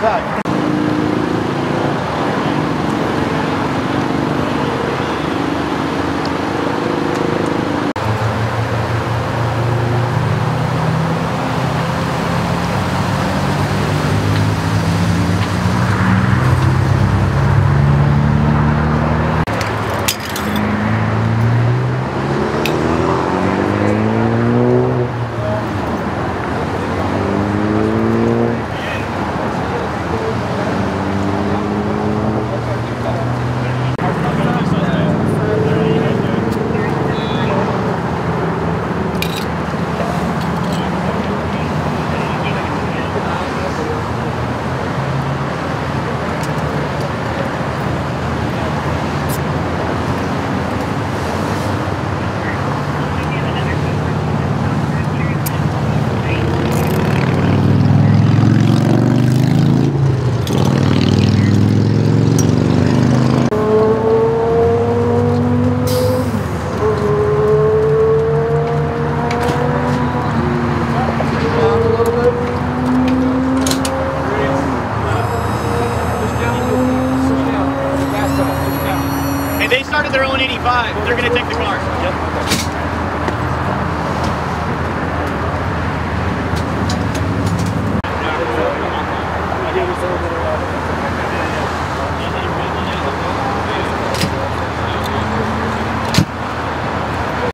back. Their own 85. They're going to take the car. Yep.